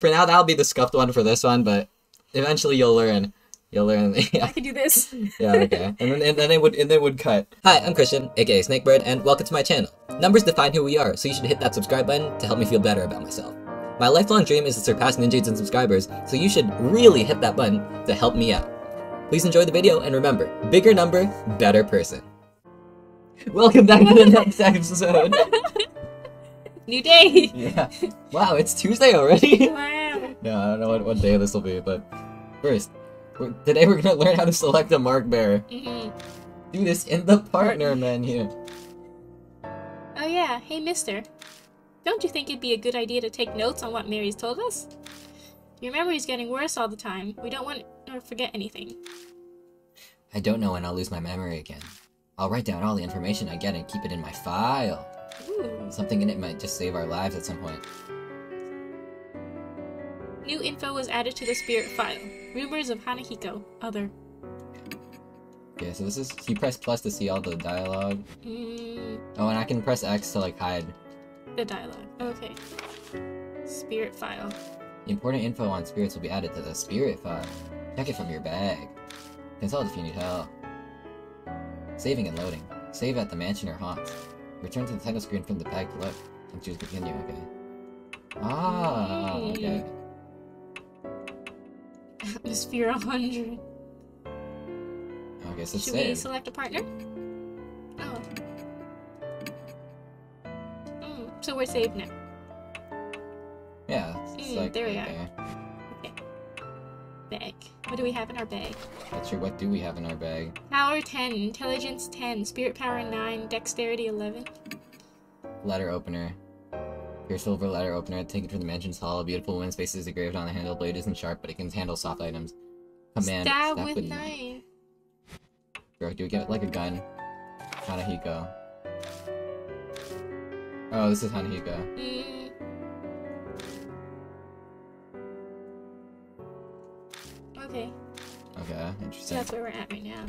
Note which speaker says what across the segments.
Speaker 1: For now, that'll be the scuffed one for this one, but eventually you'll learn. You'll learn.
Speaker 2: I can do this.
Speaker 1: yeah, okay. And then, and then it would, and then it would cut. Hi, I'm Christian, aka Snakebird, and welcome to my channel. Numbers define who we are, so you should hit that subscribe button to help me feel better about myself. My lifelong dream is to surpass ninjas in subscribers, so you should really hit that button to help me out. Please enjoy the video, and remember, bigger number, better person. Welcome back to the next episode.
Speaker 2: New day.
Speaker 1: yeah. Wow, it's Tuesday already.
Speaker 2: Wow.
Speaker 1: yeah, I don't know what, what day this will be, but first, we're, today we're gonna learn how to select a mark bearer.
Speaker 2: Mm -hmm.
Speaker 1: Do this in the partner menu.
Speaker 2: Oh yeah. Hey, Mister. Don't you think it'd be a good idea to take notes on what Mary's told us? Your memory's getting worse all the time. We don't want to forget anything.
Speaker 1: I don't know when I'll lose my memory again. I'll write down all the information I get and keep it in my file.
Speaker 2: Ooh.
Speaker 1: Something in it might just save our lives at some point.
Speaker 2: New info was added to the spirit file. Rumors of Hanahiko. Other.
Speaker 1: Okay, so this is you press plus to see all the dialogue.
Speaker 2: Mm,
Speaker 1: Oh, and I can press X to like hide.
Speaker 2: the dialogue. Okay. Spirit file.
Speaker 1: Important info on spirits will be added to the spirit file. Check it from your bag. Consult if you need help. Saving and loading. Save at the mansion or haunts. Return to the title screen from the bag to look. And choose continue, okay. Ah, okay.
Speaker 2: Atmosphere 100.
Speaker 1: Okay, so
Speaker 2: Should we select a partner? Oh. Mm, so we're saved now.
Speaker 1: Yeah, it's
Speaker 2: Mm,
Speaker 1: like
Speaker 2: there we
Speaker 1: right
Speaker 2: are. Bag. What do we have in our bag?
Speaker 1: Not sure what do we have in our bag.
Speaker 2: Power 10, Intelligence 10, Spirit Power 9, Dexterity 11.
Speaker 1: Letter opener. Your silver letter opener. Take it from the mansion's hall. A beautiful woman's face is engraved on the handle. Blade isn't sharp, but it can handle soft items. Command.
Speaker 2: Stab
Speaker 1: stab
Speaker 2: with
Speaker 1: with
Speaker 2: knife.
Speaker 1: Bro, do we get like a gun? Hanahiko. Oh, this is Hanahiko.
Speaker 2: Mm.
Speaker 1: Interesting.
Speaker 2: that's where we're at right now.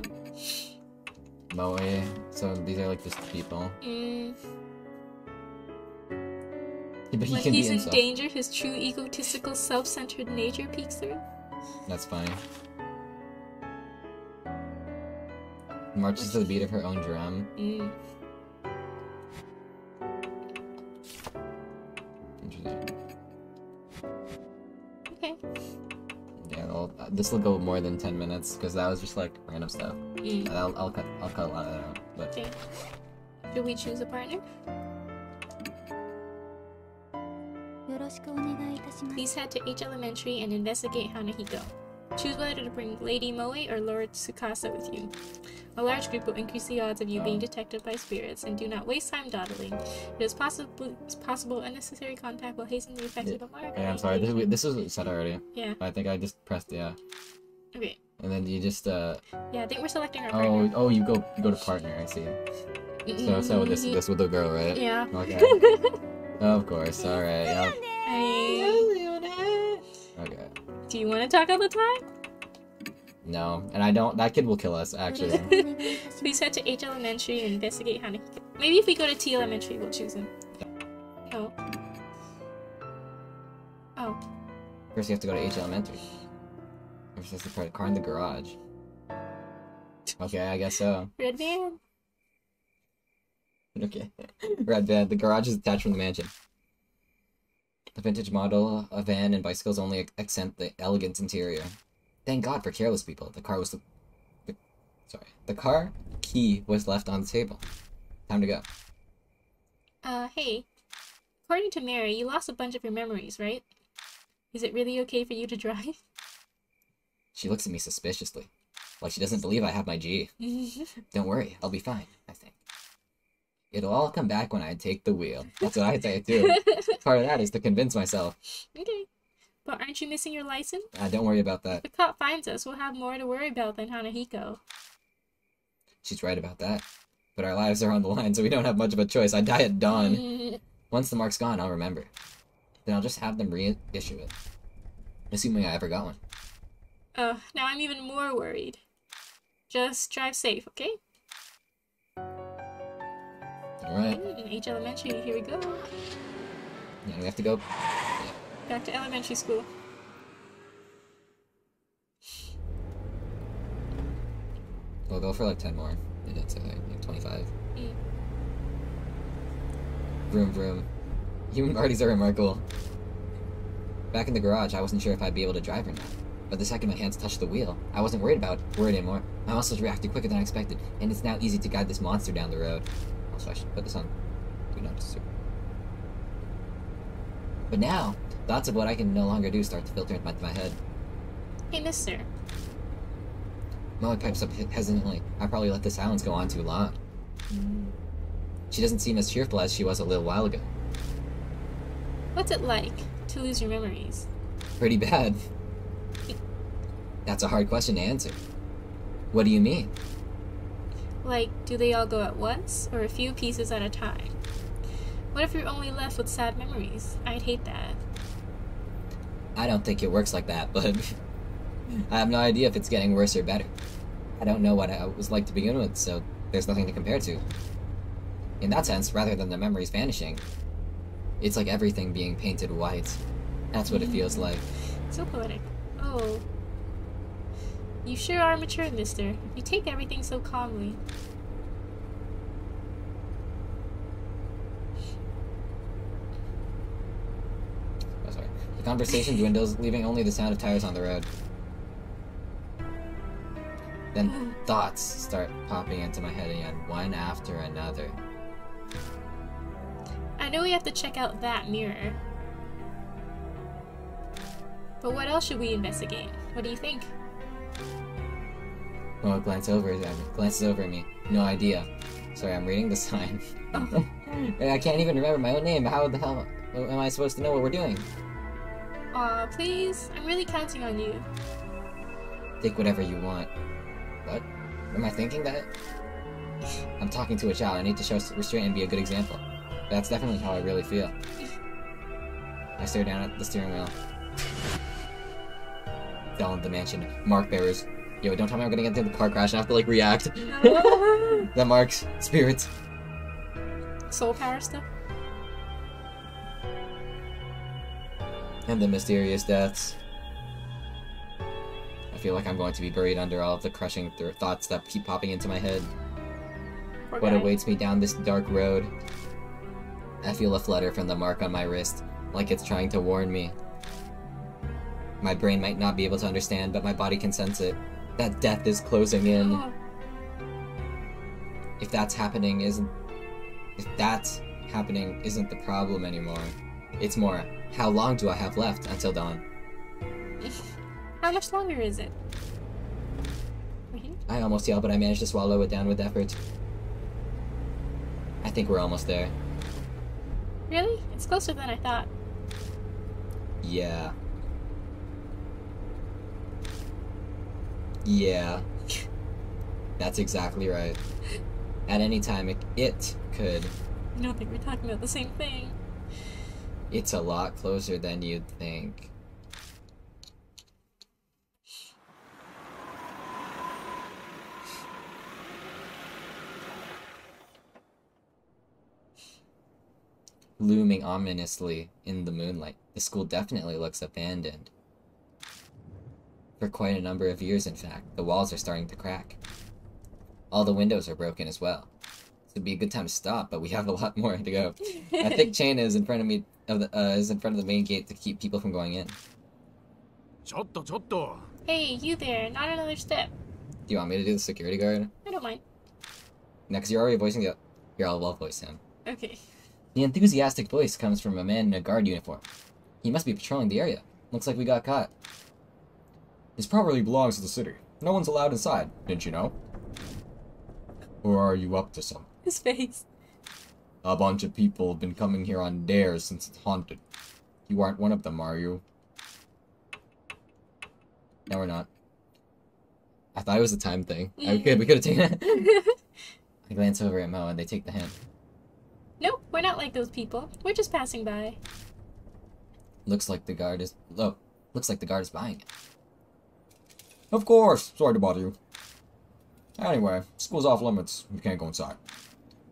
Speaker 1: Moe. So these are like just people.
Speaker 2: Mm.
Speaker 1: Yeah, but he
Speaker 2: when
Speaker 1: can
Speaker 2: he's in
Speaker 1: himself.
Speaker 2: danger, his true egotistical, self-centered nature peeks through.
Speaker 1: That's fine. Marches to the beat of her own drum.
Speaker 2: Mm.
Speaker 1: will. this will go more than 10 minutes because that was just like random stuff.
Speaker 2: Mm.
Speaker 1: I'll, I'll, cut, I'll cut a lot of that out. But...
Speaker 2: Okay. Do we choose a partner? Please head to H Elementary and investigate Hanahiko. Choose whether to bring Lady Moe or Lord Tsukasa with you. A large group will increase the odds of you being detected by spirits, and do not waste time dawdling. It is possible, possible unnecessary contact will hasten the effects of the mark.
Speaker 1: yeah, I'm sorry. This is, this is what you said already.
Speaker 2: Yeah.
Speaker 1: I think I just pressed yeah,
Speaker 2: Okay.
Speaker 1: and then you just uh
Speaker 2: Yeah, I think we're selecting our
Speaker 1: oh
Speaker 2: partner.
Speaker 1: oh you go you go to partner. I see. So so this this with the girl right?
Speaker 2: Yeah.
Speaker 1: Okay. of course. All right. Yep.
Speaker 2: Hey,
Speaker 1: Okay.
Speaker 2: do you want to talk all the time?
Speaker 1: No, and I don't. That kid will kill us, actually.
Speaker 2: Please head to H Elementary and investigate Hanahiko. Maybe if we go to T Elementary, we'll choose him. Oh. Oh.
Speaker 1: First, you have to go to H Elementary. First, has to put a car in the garage. Okay, I guess so.
Speaker 2: Red van.
Speaker 1: Okay. Red van. The garage is attached from the mansion. The vintage model, a van, and bicycles only accent the elegant interior. Thank God for careless people. The car was the, the sorry. The car key was left on the table. Time to go.
Speaker 2: Uh, hey. According to Mary, you lost a bunch of your memories, right? Is it really okay for you to drive?
Speaker 1: She looks at me suspiciously, like she doesn't believe I have my G. Don't worry, I'll be fine. I think. It'll all come back when I take the wheel. That's what I say too. Part of that is to convince myself.
Speaker 2: okay. But aren't you missing your license?
Speaker 1: Ah, don't worry about that.
Speaker 2: If the cop finds us, we'll have more to worry about than Hanahiko.
Speaker 1: She's right about that. But our lives are on the line, so we don't have much of a choice. I die at dawn. Once the mark's gone, I'll remember. Then I'll just have them reissue it. Assuming I ever got one.
Speaker 2: Oh, now I'm even more worried. Just drive safe, okay?
Speaker 1: Alright.
Speaker 2: H Elementary, here we go.
Speaker 1: Yeah, we have to go.
Speaker 2: Back to elementary school.
Speaker 1: We'll go for like 10 more minutes, I think. Like 25.
Speaker 2: Mm.
Speaker 1: Vroom vroom. Human bodies are remarkable. Back in the garage, I wasn't sure if I'd be able to drive or not. But the second my hands touched the wheel, I wasn't worried about worried anymore. My muscles reacted quicker than I expected, and it's now easy to guide this monster down the road. Also, I should put this on. Do not disturb. But now, thoughts of what I can no longer do start to filter into my, my head.
Speaker 2: Hey, mister.
Speaker 1: Molly pipes up hesitantly. I probably let the silence go on too long. Mm. She doesn't seem as cheerful as she was a little while ago.
Speaker 2: What's it like to lose your memories?
Speaker 1: Pretty bad. That's a hard question to answer. What do you mean?
Speaker 2: Like, do they all go at once, or a few pieces at a time? What if you're only left with sad memories? I'd hate that.
Speaker 1: I don't think it works like that, but I have no idea if it's getting worse or better. I don't know what it was like to begin with, so there's nothing to compare to. In that sense, rather than the memories vanishing, it's like everything being painted white. That's what it feels mm. like.
Speaker 2: So poetic. Oh. You sure are mature, mister. You take everything so calmly.
Speaker 1: Oh, sorry. The conversation dwindles, leaving only the sound of tires on the road. Then thoughts start popping into my head again, one after another.
Speaker 2: I know we have to check out that mirror. But what else should we investigate? What do you think?
Speaker 1: Oh, glance over at me. Glances over at me. No idea. Sorry, I'm reading the sign.
Speaker 2: Oh.
Speaker 1: I can't even remember my own name. How the hell am I supposed to know what we're doing?
Speaker 2: Aw, please. I'm really counting on you.
Speaker 1: Think whatever you want. What? Am I thinking that? I'm talking to a child. I need to show restraint and be a good example. That's definitely how I really feel. I stare down at the steering wheel. Fell into the mansion. Mark bearers. Yo, don't tell me I'm gonna get into the car crash and I have to like react. that marks, spirits.
Speaker 2: Soul power stuff?
Speaker 1: And the mysterious deaths. I feel like I'm going to be buried under all of the crushing th- thoughts that keep popping into my head.
Speaker 2: Poor
Speaker 1: What
Speaker 2: guy.
Speaker 1: awaits me down this dark road? I feel a flutter from the mark on my wrist, like it's trying to warn me. My brain might not be able to understand, but my body can sense it. That death is closing in.
Speaker 2: Oh,
Speaker 1: If that's happening, isn't. If that's happening, isn't the problem anymore. It's more, how long do I have left until dawn?
Speaker 2: How much longer is it? Wait,
Speaker 1: I almost yelled, but I managed to swallow it down with effort. I think we're almost there.
Speaker 2: really? It's closer than I thought.
Speaker 1: Yeah. Yeah. That's exactly right. At any time, it, it could.
Speaker 2: I don't think we're talking about the same thing.
Speaker 1: It's a lot closer than you'd think. Looming ominously in the moonlight, the school definitely looks abandoned. For quite a number of years, in fact, the walls are starting to crack. All the windows are broken as well it'd be a good time to stop, but we have a lot more to go. I think Chain is in front of me of the uh, is in front of the main gate to keep people from going in.
Speaker 2: Hey, you there! Not another step.
Speaker 1: Do you want me to do the security guard?
Speaker 2: I don't mind.
Speaker 1: No, cause you're already voicing the. you're all well voice him.
Speaker 2: Okay.
Speaker 1: The enthusiastic voice comes from a man in a guard uniform. He must be patrolling the area. Looks like we got caught. This property belongs to the city. No one's allowed inside, didn't you know? Or are you up to something?
Speaker 2: His face.
Speaker 1: A bunch of people have been coming here on dares since it's haunted. You aren't one of them, are you? No, we're not. I thought it was a time thing. I
Speaker 2: Yeah.
Speaker 1: could, we could have taken it. I glance over at Mo and they take the hint.
Speaker 2: nope, we're not like those people. We're just passing by.
Speaker 1: Looks like the guard is. Look, looks like the guard is buying it. Of course. Sorry to bother you. Anyway, school's off limits. We can't go inside.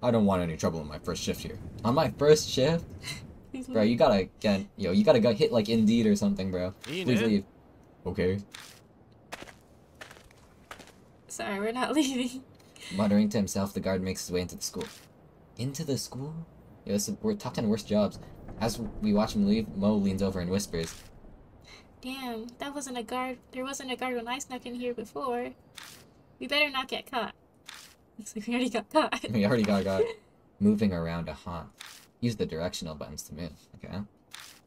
Speaker 1: I don't want any trouble in my first shift here. On my first shift, bro, you gotta get yo, you gotta go hit like Indeed or something, bro. Please leave. Okay.
Speaker 2: Sorry, we're not leaving.
Speaker 1: Muttering to himself, the guard makes his way into the school. Into the school? Yo, this is, we're top ten worst jobs. As we watch him leave, Mo leans over and whispers.
Speaker 2: Damn, that wasn't a guard. There wasn't a guard when I snuck in here before. We better not get caught. Looks like we already got caught.
Speaker 1: We already got got moving around a haunt. Use the directional buttons to move. Okay.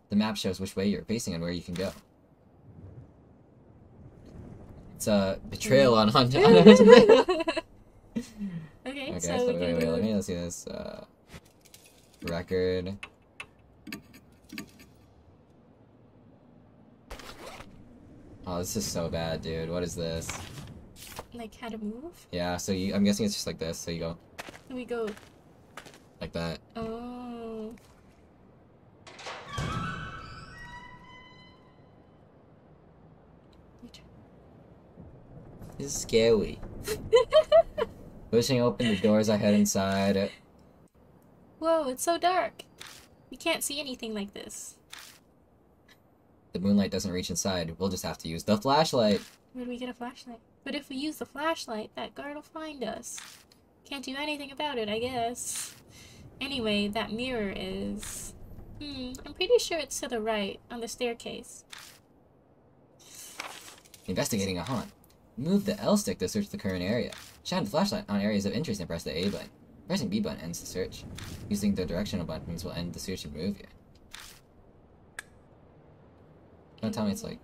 Speaker 1: The map shows which way you're facing and where you can go. It's a betrayal on hunt.
Speaker 2: okay,
Speaker 1: okay,
Speaker 2: so,
Speaker 1: so
Speaker 2: we
Speaker 1: wait, wait, let me let's see this. Uh, record. Oh, this is so bad, dude. What is this?
Speaker 2: Like how to move.
Speaker 1: Yeah, so you, I'm mm-hmm. guessing it's just like this. So you go
Speaker 2: So we go.
Speaker 1: like that.
Speaker 2: Oh.
Speaker 1: This is scary. Pushing open the doors, I head inside.
Speaker 2: Whoa, it's so dark. We can't see anything like this.
Speaker 1: The moonlight doesn't reach inside. We'll just have to use the flashlight.
Speaker 2: Where do we get a flashlight? But if we use the flashlight, that guard will find us. Can't do anything about it, I guess. Anyway, that mirror is. Hmm, I'm pretty sure it's to the right, on the staircase.
Speaker 1: Investigating a haunt. Move the L stick to search the current area. Shine the flashlight on areas of interest and press the A button. Pressing B button ends the search. Using the directional buttons will end the search and move you. Don't tell me it's like.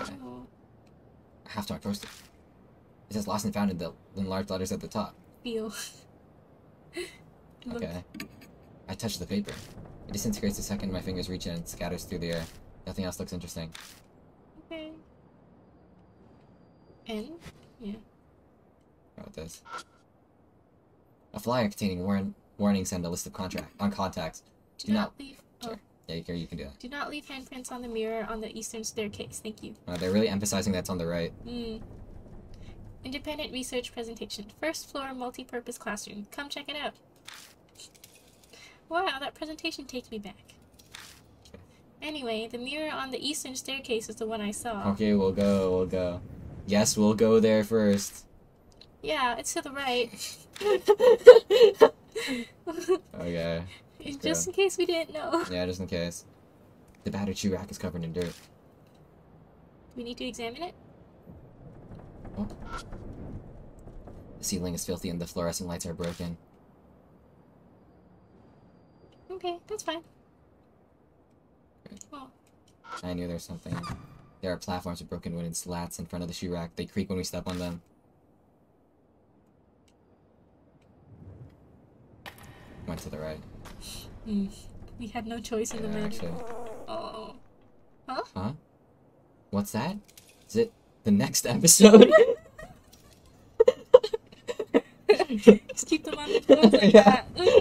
Speaker 1: Okay.
Speaker 2: Oh,
Speaker 1: I have to mark poster. It says lost and found in the in large letters at the top.
Speaker 2: feel.
Speaker 1: Okay. I touch the paper. It disintegrates the second my fingers reach in and scatters through the air. Nothing else looks interesting.
Speaker 2: Okay. And? Yeah.
Speaker 1: How about this? A flyer containing warn warnings and a list of contract on contacts.
Speaker 2: Do
Speaker 1: Do
Speaker 2: not,
Speaker 1: not-
Speaker 2: leave.
Speaker 1: Sure.
Speaker 2: Oh,
Speaker 1: Yeah, you can, you can do that.
Speaker 2: do not leave handprints on the mirror on the eastern staircase. Thank you.
Speaker 1: Uh, they're really emphasizing that's on the right.
Speaker 2: Hmm. Independent research presentation. First floor multi-purpose classroom. Come check it out. Wow, that presentation takes me back. Anyway, the mirror on the eastern staircase is the one I saw.
Speaker 1: Okay, we'll go, we'll go. Yes, we'll go there first.
Speaker 2: Yeah, it's to the right.
Speaker 1: Okay.
Speaker 2: Just in case we didn't know.
Speaker 1: Yeah, just in case. The battered shoe rack is covered in dirt.
Speaker 2: We need to examine it?
Speaker 1: The ceiling is filthy and the fluorescent lights are broken.
Speaker 2: Okay, that's fine.
Speaker 1: Okay.
Speaker 2: Oh,
Speaker 1: I knew there was something. There are platforms with broken wooden slats in front of the shoe rack. They creak when we step on them. Went to the right.
Speaker 2: hmm. We had no choice in the matter.
Speaker 1: actually.
Speaker 2: Oh.
Speaker 1: Huh? What's that? Is it the next episode?
Speaker 2: Just keep them on the like
Speaker 1: Yeah.
Speaker 2: that.